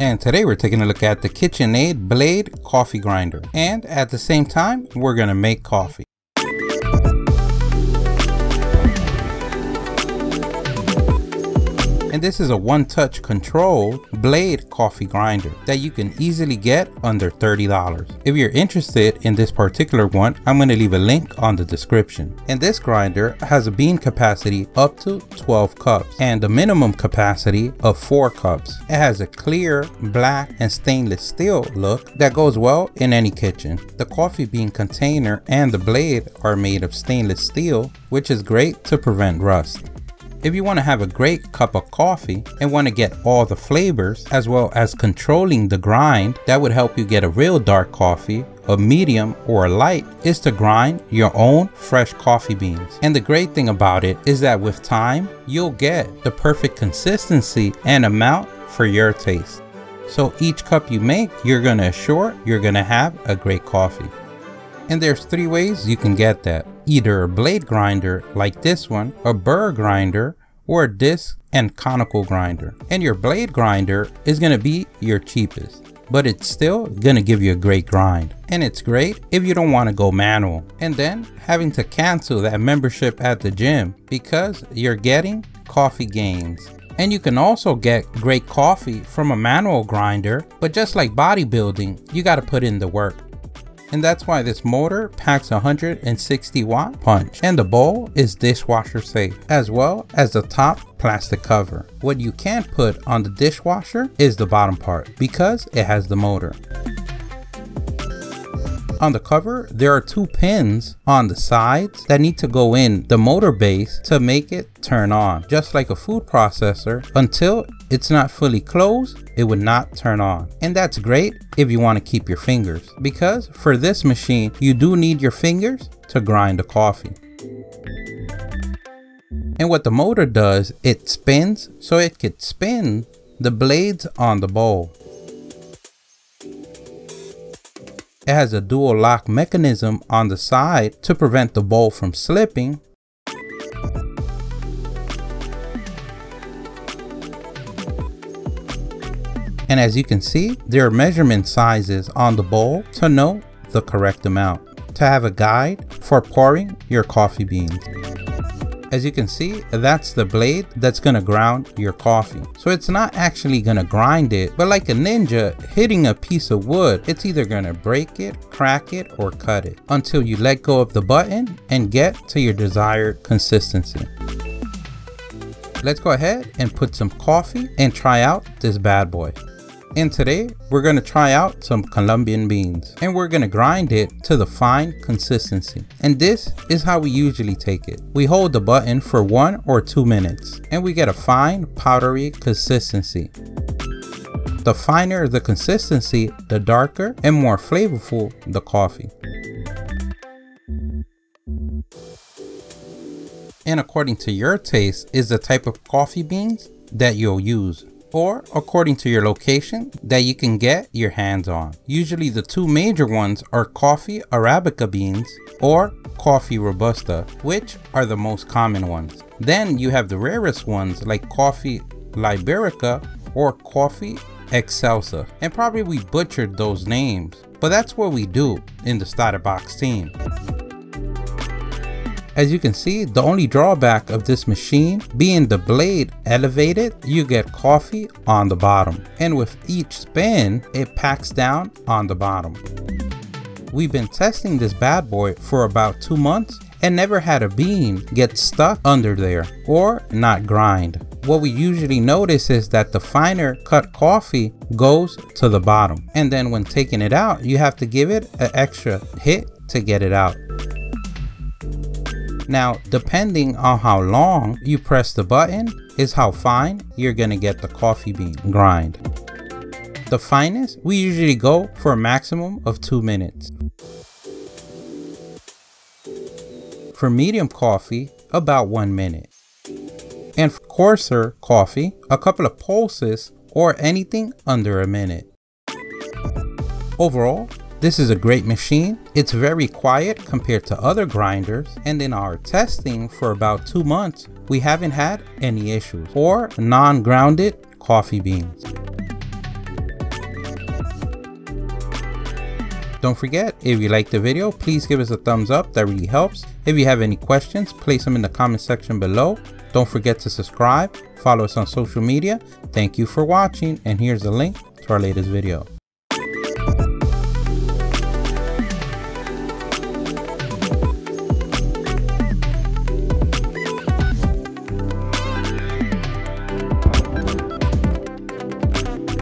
And today we're taking a look at the KitchenAid Blade Coffee Grinder. And at the same time, we're gonna make coffee. And this is a one-touch control blade coffee grinder that you can easily get under $30. If you're interested in this particular one, I'm going to leave a link on the description. And this grinder has a bean capacity up to 12 cups and a minimum capacity of 4 cups. It has a clear, black, and stainless steel look that goes well in any kitchen. The coffee bean container and the blade are made of stainless steel, which is great to prevent rust. If you want to have a great cup of coffee and want to get all the flavors as well as controlling the grind that would help you get a real dark coffee a medium or a light is to grind your own fresh coffee beans. And the great thing about it is that with time, you'll get the perfect consistency and amount for your taste. So each cup you make, you're gonna assure you're gonna have a great coffee. And there's three ways you can get that. Either a blade grinder like this one, a burr grinder, or a disc and conical grinder. And your blade grinder is gonna be your cheapest, but it's still gonna give you a great grind. And it's great if you don't wanna go manual. And then having to cancel that membership at the gym because you're getting coffee gains. And you can also get great coffee from a manual grinder, but just like bodybuilding, you gotta put in the work and that's why this motor packs 160 watt punch and the bowl is dishwasher safe as well as the top plastic cover. What you can't put on the dishwasher is the bottom part because it has the motor. On the cover, there are two pins on the sides that need to go in the motor base to make it turn on. Just like a food processor, until it's not fully closed, it would not turn on. And that's great if you want to keep your fingers, because for this machine, you do need your fingers to grind the coffee. And what the motor does, it spins so it could spin the blades on the bowl. It has a dual lock mechanism on the side to prevent the bowl from slipping. And as you can see, there are measurement sizes on the bowl to know the correct amount, to have a guide for pouring your coffee beans. As you can see, that's the blade that's gonna ground your coffee. So it's not actually gonna grind it, but like a ninja hitting a piece of wood, it's either gonna break it, crack it, or cut it until you let go of the button and get to your desired consistency. Let's go ahead and put some coffee and try out this bad boy. And today we're going to try out some Colombian beans and we're going to grind it to the fine consistency. And this is how we usually take it. We hold the button for one or two minutes and we get a fine powdery consistency. The finer the consistency, the darker and more flavorful the coffee. And according to your taste is the type of coffee beans that you'll use or according to your location that you can get your hands on. Usually the two major ones are coffee Arabica beans or coffee Robusta, which are the most common ones. Then you have the rarest ones like coffee Liberica or coffee Excelsa. And probably we butchered those names, but that's what we do in the StatUpBox team. As you can see, the only drawback of this machine being the blade elevated, you get coffee on the bottom. And with each spin, it packs down on the bottom. We've been testing this bad boy for about two months and never had a bean get stuck under there or not grind. What we usually notice is that the finer cut coffee goes to the bottom. And then when taking it out, you have to give it an extra hit to get it out. Now, depending on how long you press the button is how fine you're gonna get the coffee bean grind. The finest, we usually go for a maximum of two minutes. For medium coffee, about one minute. And for coarser coffee, a couple of pulses or anything under a minute. Overall, this is a great machine. It's very quiet compared to other grinders and in our testing for about two months, we haven't had any issues or non-grounded coffee beans. Don't forget, if you liked the video, please give us a thumbs up, that really helps. If you have any questions, place them in the comment section below. Don't forget to subscribe, follow us on social media. Thank you for watching, and here's a link to our latest video.